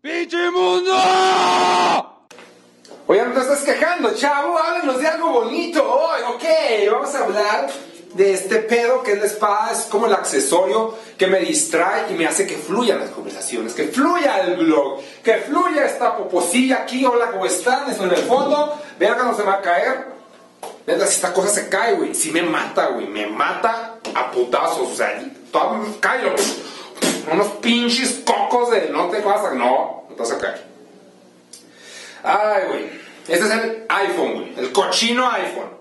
¡Pinche mundo! Oye, no te estás quejando, chavo, háblanos de algo bonito hoy, ok, vamos a hablar de este pedo que es la espada, es como el accesorio que me distrae y me hace que fluyan las conversaciones, que fluya el blog, que fluya esta poposilla aquí, hola, ¿cómo están? Estoy en el fondo, vean que se va a caer. Neta, si esta cosa se cae, güey, si me mata, güey, me mata a putazos, o sea, todo cae, unos pinches no te vas a, no, no te vas a caer. Ay, güey, este es el iPhone, güey, el cochino iPhone.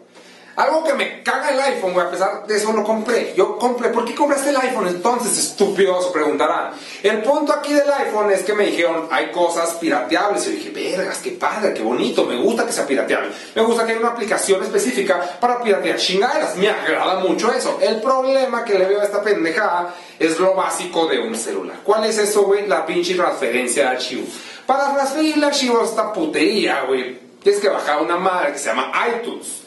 Algo que me caga el iPhone, güey, a pesar de eso lo compré. Yo compré, ¿por qué compraste el iPhone entonces, estúpidos? Preguntarán. El punto aquí del iPhone es que me dijeron, hay cosas pirateables. Y yo dije, vergas, qué padre, qué bonito, me gusta que sea pirateable. Me gusta que haya una aplicación específica para piratear chingaderas. Me agrada mucho eso. El problema que le veo a esta pendejada es lo básico de un celular. ¿Cuál es eso, güey? La pinche transferencia de archivos. Para transferir el archivo a esta putería, güey, tienes que bajar una madre que se llama iTunes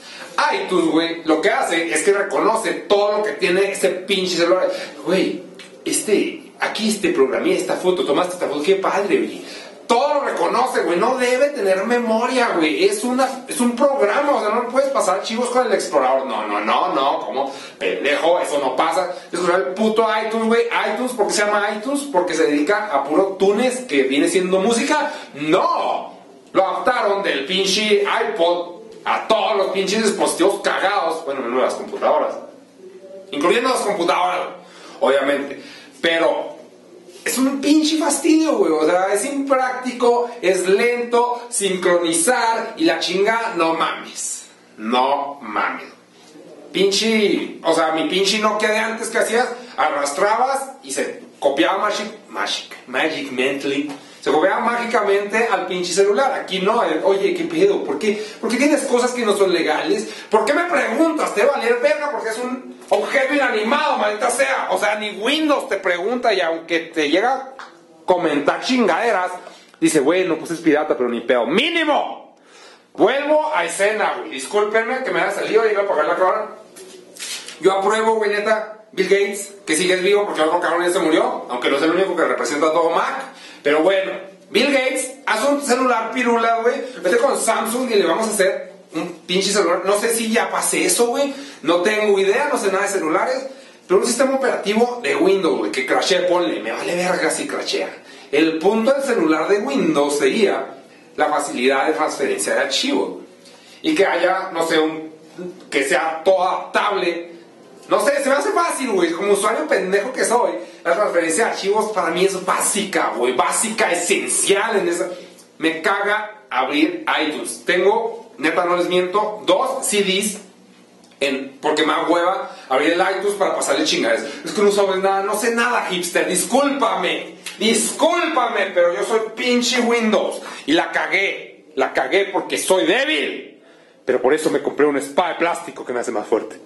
iTunes, güey, lo que hace es que reconoce todo lo que tiene ese pinche celular. Güey, este, aquí este programía esta foto, tomaste esta foto, qué padre, güey. Todo lo reconoce, güey, no debe tener memoria, güey. Es, es un programa, o sea, no puedes pasar archivos con el explorador. No, no, no, no, como pendejo, eso no pasa. Es el puto iTunes, güey. iTunes, ¿por qué se llama iTunes? Porque se dedica a puro tunes que viene siendo música. No, lo adaptaron del pinche iPod a todos los pinches dispositivos cagados, bueno, en nuevas computadoras, incluyendo las computadoras, obviamente, pero es un pinche fastidio, güey, o sea, es impráctico, es lento, sincronizar y la chinga, no mames, no mames. Pinche, o sea, mi pinche Nokia de antes que hacías, arrastrabas y se copiaba Magic, Magic, Magic Mentally se copiaba mágicamente al pinche celular. Aquí no, eh, oye, ¿qué pedo? ¿Por qué? ¿Por qué tienes cosas que no son legales? ¿Por qué me preguntas? ¿Te va a valer verga? Porque es un objeto inanimado, maldita sea. O sea, ni Windows te pregunta y aunque te llega a comentar chingaderas, dice, bueno, pues es pirata, pero ni pedo. ¡Mínimo! Vuelvo a escena, güey. Discúlpenme que me haya salido y iba a apagar la cámara. Yo apruebo, güey, neta, Bill Gates, que sigues vivo porque el otro cabrón ya se murió, aunque no es el único que representa todo Mac. Pero bueno, Bill Gates, haz un celular pirula, güey. Vete con Samsung y le vamos a hacer un pinche celular. No sé si ya pasé eso, güey. No tengo idea, no sé nada de celulares. Pero un sistema operativo de Windows, güey, que crashee, ponle. Me vale verga si crashea. El punto del celular de Windows sería la facilidad de transferencia de archivo. Y que haya, no sé, un, que sea todo adaptable no sé, se me hace fácil, güey. Como usuario pendejo que soy, la transferencia de archivos para mí es básica, güey. Básica, esencial en esa. Me caga abrir iTunes. Tengo, neta, no les miento, dos CDs en, porque me da hueva abrir el iTunes para pasarle chingadas. Es que no sabes nada, no sé nada, hipster. Discúlpame, discúlpame, pero yo soy pinche Windows. Y la cagué, la cagué porque soy débil. Pero por eso me compré un spa de plástico que me hace más fuerte.